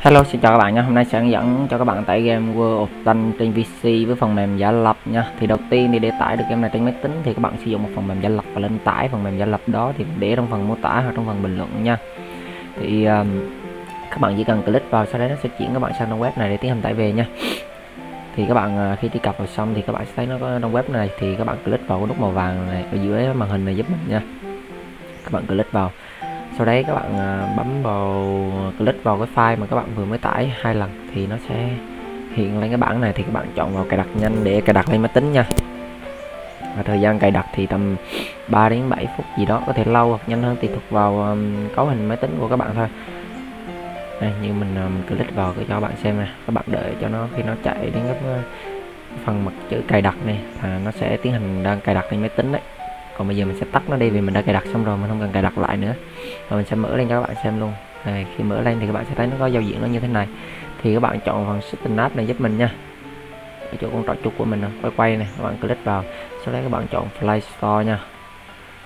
Hello xin chào các bạn nha. Hôm nay sẽ hướng dẫn cho các bạn tải game World of Tanks trên PC với phần mềm giả lập nha. Thì đầu tiên thì để tải được game này trên máy tính thì các bạn sử dụng một phần mềm giả lập và lên tải. Phần mềm giả lập đó thì để trong phần mô tả hoặc trong phần bình luận nha. Thì um, các bạn chỉ cần click vào sau đấy nó sẽ chuyển các bạn sang trang web này để tiến hành tải về nha. Thì các bạn uh, khi truy cập vào xong thì các bạn sẽ thấy nó có trong web này. Thì các bạn click vào cái nút màu vàng này ở dưới màn hình này giúp mình nha. Các bạn click vào sau đấy các bạn à, bấm vào click vào cái file mà các bạn vừa mới tải hai lần thì nó sẽ hiện lên cái bảng này thì các bạn chọn vào cài đặt nhanh để cài đặt lên máy tính nha. Và thời gian cài đặt thì tầm 3 đến 7 phút gì đó có thể lâu hoặc nhanh hơn tùy thuộc vào um, cấu hình máy tính của các bạn thôi. Đây như mình uh, mình click vào cái cho bạn xem nè. Các bạn đợi cho nó khi nó chạy đến cái phần mặt chữ cài đặt này là nó sẽ tiến hành đang cài đặt lên máy tính đấy còn bây giờ mình sẽ tắt nó đi vì mình đã cài đặt xong rồi mình không cần cài đặt lại nữa. Và mình sẽ mở lên cho các bạn xem luôn. Này khi mở lên thì các bạn sẽ thấy nó có giao diện nó như thế này. Thì các bạn chọn phần setting app này giúp mình nha. Ở chỗ con trỏ chuột của mình quay quay này các bạn click vào. Sau đấy các bạn chọn Play Store nha.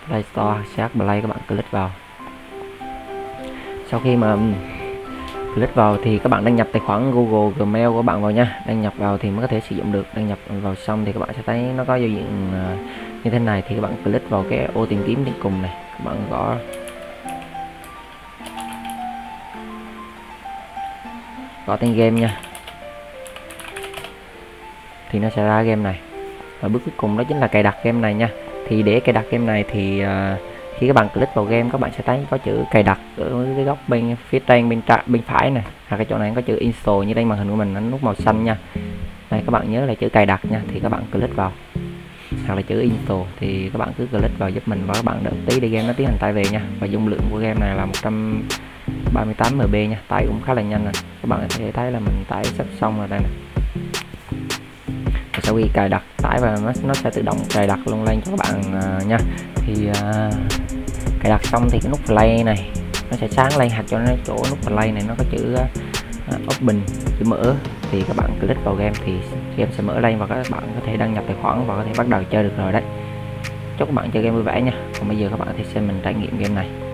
Play Store sát Play các bạn click vào. Sau khi mà ừ, click vào thì các bạn đăng nhập tài khoản Google Gmail của bạn vào nha. Đăng nhập vào thì mới có thể sử dụng được. Đăng nhập vào xong thì các bạn sẽ thấy nó có giao diện uh, như thế này thì các bạn click vào cái ô tìm kiếm trên cùng này. Các bạn gõ. Gõ tên game nha. Thì nó sẽ ra game này. Và bước cuối cùng đó chính là cài đặt game này nha. Thì để cài đặt game này thì uh, khi các bạn click vào game các bạn sẽ thấy có chữ cài đặt ở cái góc bên phía trên bên trái bên phải này. Hoặc cái chỗ này có chữ install như đây màn hình của mình nó nút màu xanh nha. Đây các bạn nhớ là chữ cài đặt nha. Thì các bạn click vào hoặc là chữ install thì các bạn cứ click vào giúp mình và các bạn đợi tí để game nó tiến hành tải về nha. Và dung lượng của game này là 138 MB nha. Tải cũng khá là nhanh nè. Các bạn có thể thấy là mình tải sắp xong rồi đây nè. Sau khi cài đặt tải và nó, nó sẽ tự động cài đặt luôn lên cho các bạn uh, nha. Thì uh, cài đặt xong thì cái nút play này nó sẽ sáng lên hoặc cho nó chỗ nút play này nó có chữ uh, Uh, open chữ mở, thì các bạn click vào game thì game sẽ mở lên và các bạn có thể đăng nhập tài khoản và có thể bắt đầu chơi được rồi đấy. Chúc các bạn chơi game vui vẻ nha. Còn bây giờ các bạn thì xem mình trải nghiệm game này.